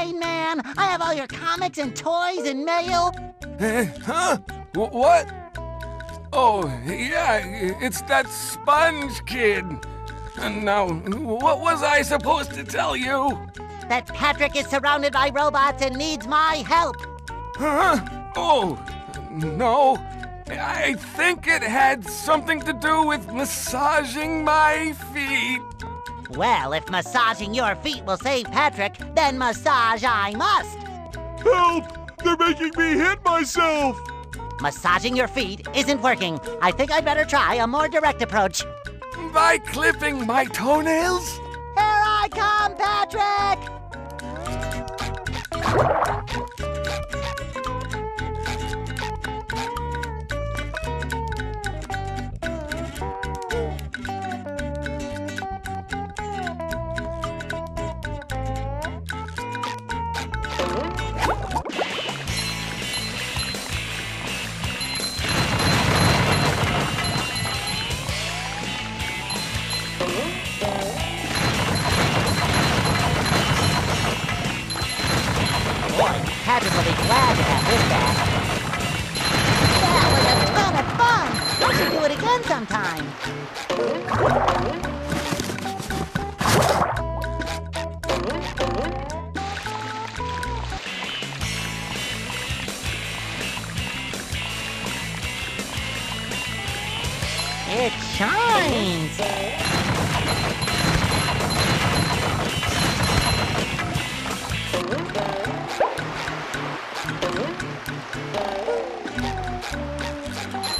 Rain Man. I have all your comics and toys and mail. Eh, huh? Wh- what? Oh, yeah, it's that sponge kid. And now, what was I supposed to tell you? That Patrick is surrounded by robots and needs my help. Huh? Oh, no. I think it had something to do with massaging my feet. Well, if massaging your feet will save Patrick, then massage I must. Help! They're making me hit myself! Massaging your feet isn't working. I think I'd better try a more direct approach. By clipping my toenails? Here I come, Patrick! Do it shines! That's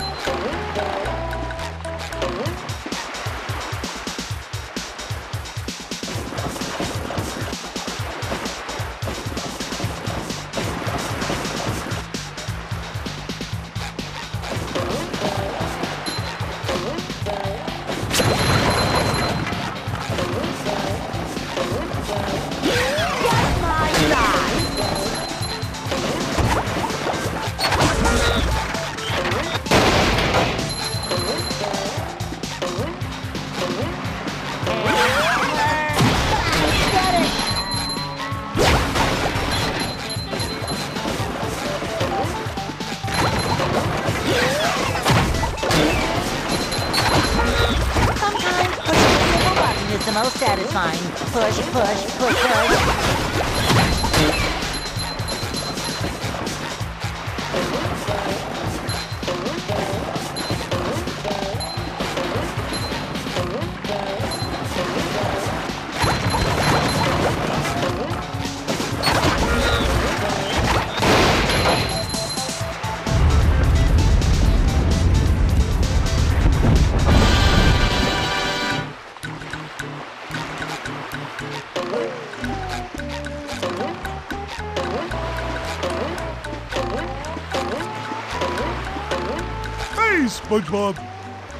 SpongeBob!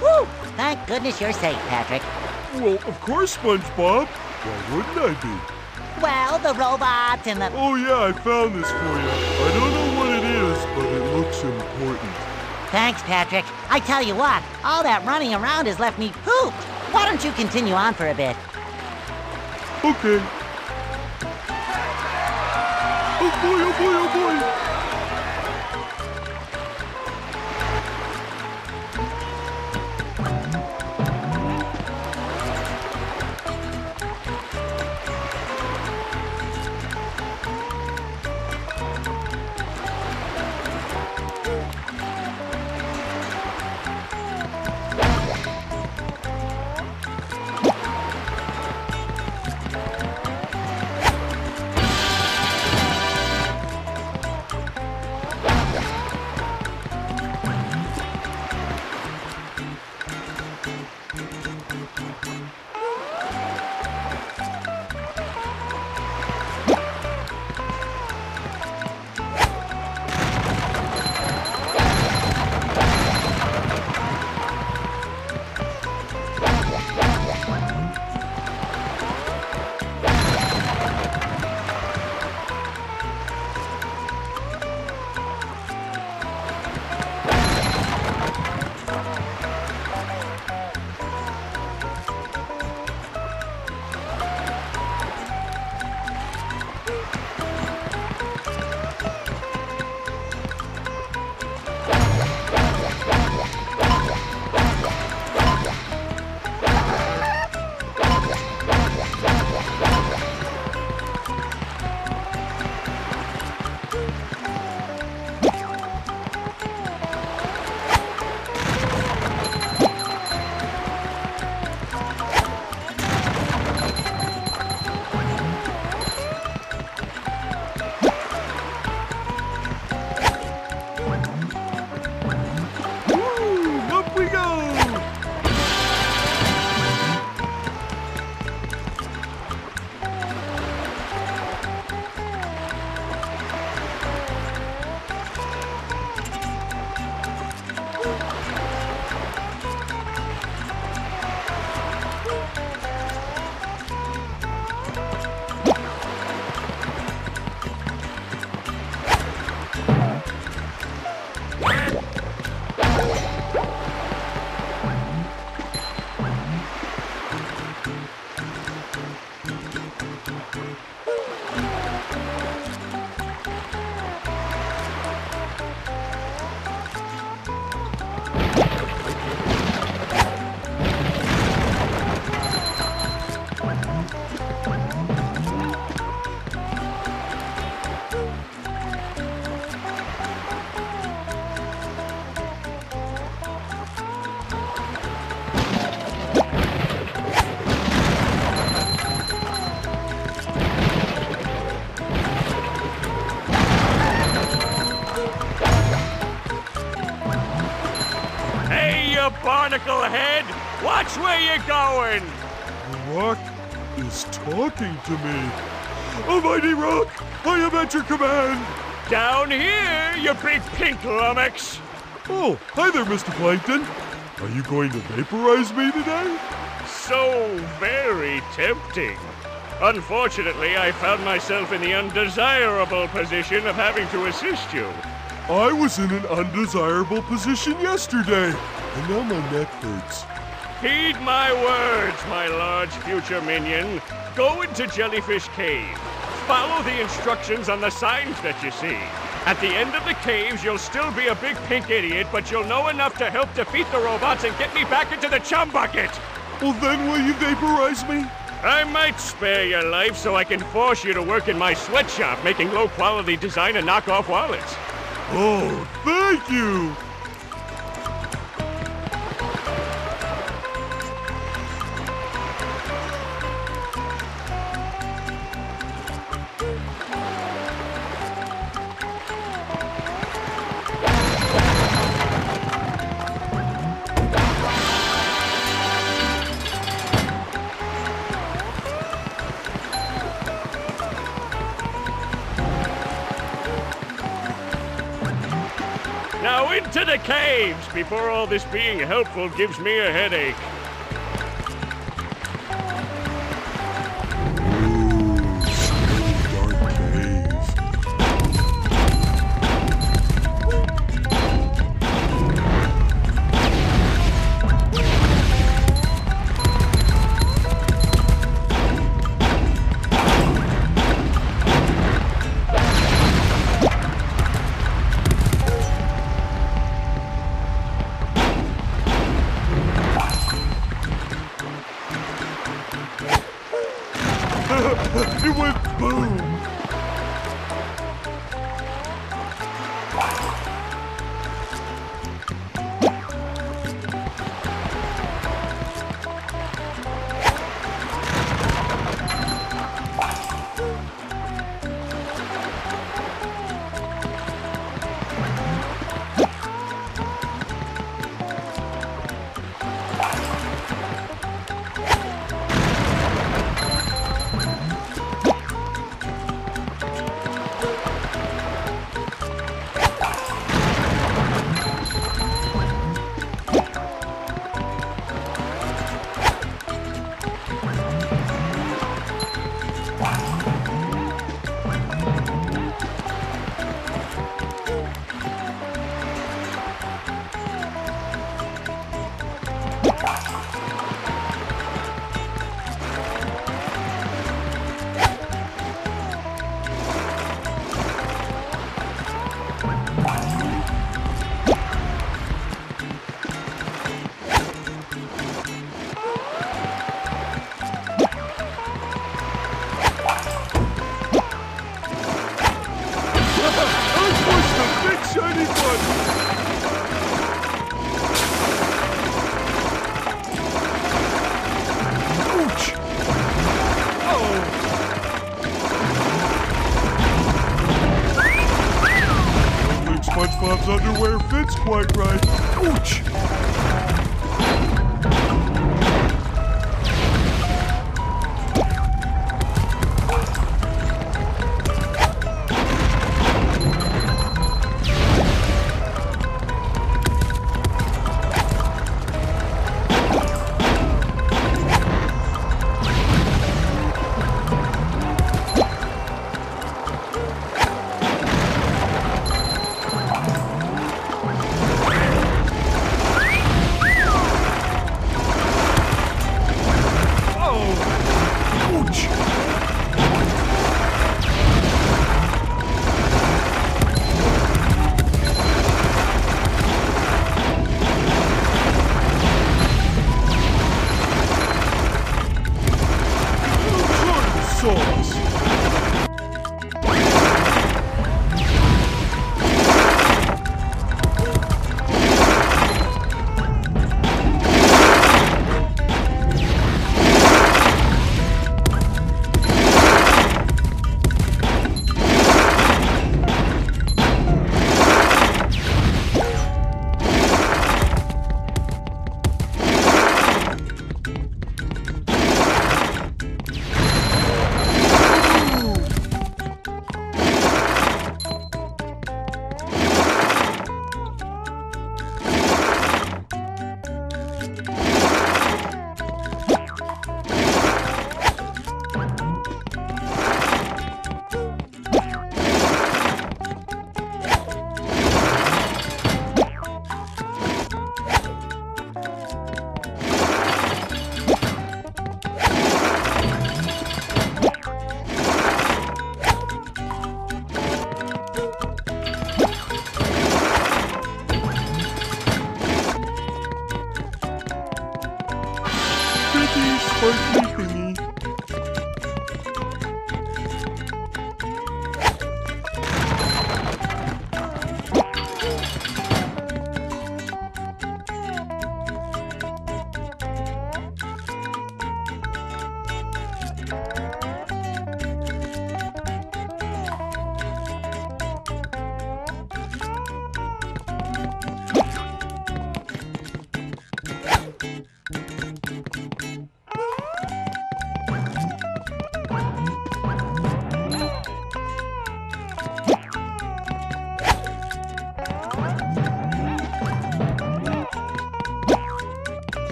Woo! Thank goodness you're safe, Patrick. Well, of course, SpongeBob. Why wouldn't I be? Well, the robots and the. Oh, yeah, I found this for you. I don't know what it is, but it looks important. Thanks, Patrick. I tell you what, all that running around has left me pooped. Why don't you continue on for a bit? Okay. Oh boy, oh boy, oh boy! Barnacle head! Watch where you're going! The rock is talking to me. Almighty Rock, I am at your command. Down here, you big pink lummox! Oh, hi there, Mr. Plankton. Are you going to vaporize me today? So very tempting. Unfortunately, I found myself in the undesirable position of having to assist you. I was in an undesirable position yesterday, and now my neck hurts. Heed my words, my large future minion. Go into Jellyfish Cave. Follow the instructions on the signs that you see. At the end of the caves, you'll still be a big pink idiot, but you'll know enough to help defeat the robots and get me back into the chum bucket. Well, then will you vaporize me? I might spare your life so I can force you to work in my sweatshop making low quality design and knockoff wallets. Oh, thank you. Into the caves before all this being helpful gives me a headache.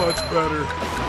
Much better.